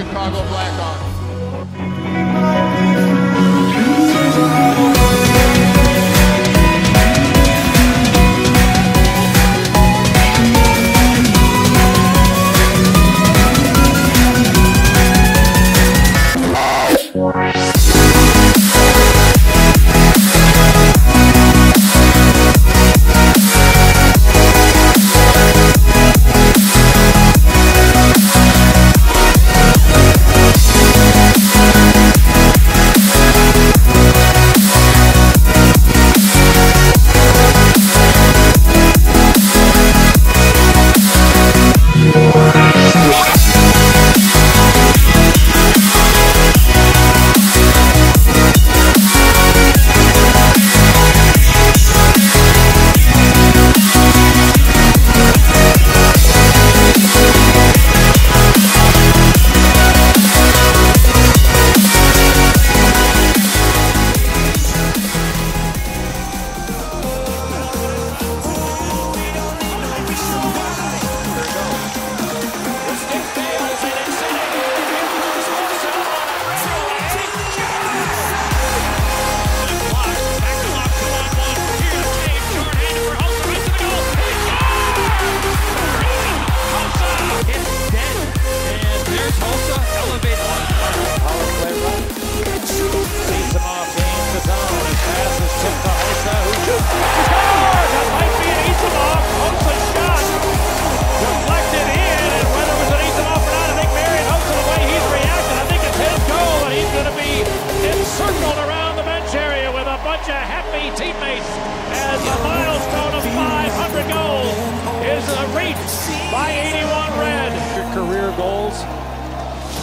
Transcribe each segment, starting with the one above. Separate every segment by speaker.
Speaker 1: Chicago Blackhawks.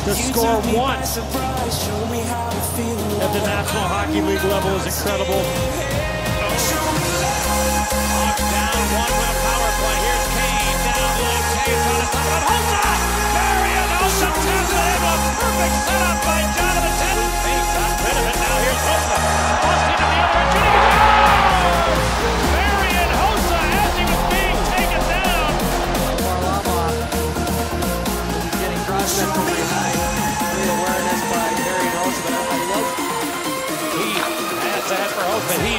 Speaker 2: To score one at the National Hockey League level is incredible.
Speaker 3: Hawks down one with a power play. Here's Kane down low. Toews on the top of it. Hossa! Marian Hossa taps it in. A perfect setup by Jonathan Tedden. He got rid of it. Now here's Hossa. Busting to the other end. Shooting. Marian Hossa as he was being taken down.
Speaker 4: Varlamov getting crossed from behind.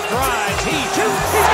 Speaker 3: Drives. He. He